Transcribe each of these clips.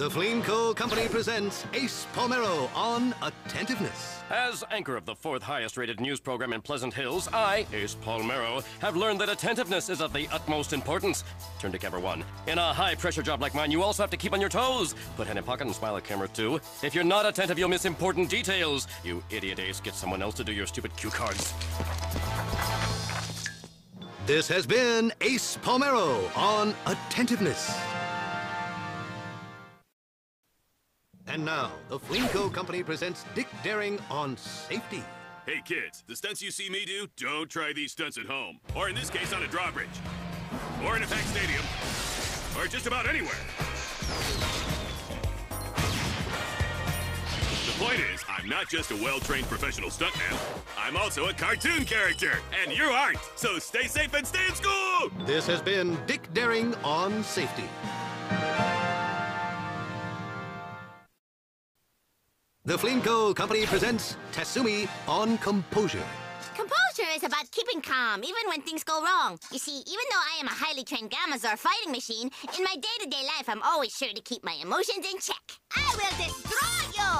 The Fleemco Company presents Ace Palmero on Attentiveness. As anchor of the fourth highest rated news program in Pleasant Hills, I, Ace Palmero, have learned that attentiveness is of the utmost importance. Turn to camera one. In a high pressure job like mine, you also have to keep on your toes. Put hand in pocket and smile at camera two. If you're not attentive, you'll miss important details. You idiot Ace, get someone else to do your stupid cue cards. This has been Ace Palmero on Attentiveness. And now, the Fleemco Company presents Dick Daring on Safety. Hey kids, the stunts you see me do, don't try these stunts at home. Or in this case, on a drawbridge. Or in a packed stadium. Or just about anywhere. The point is, I'm not just a well-trained professional stuntman. I'm also a cartoon character, and you aren't. So stay safe and stay in school! This has been Dick Daring on Safety. The Fleemco Company presents Tasumi on Composure. Composure is about keeping calm, even when things go wrong. You see, even though I am a highly trained Gamazor fighting machine, in my day-to-day life, I'm always sure to keep my emotions in check. I will destroy you!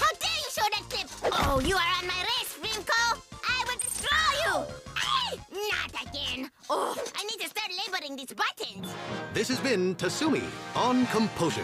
How dare you show that clip? Oh, you are on my wrist, Fleemco! I will destroy you! Hey! Not again! Oh, I need to start labeling these buttons. This has been Tasumi on Composure.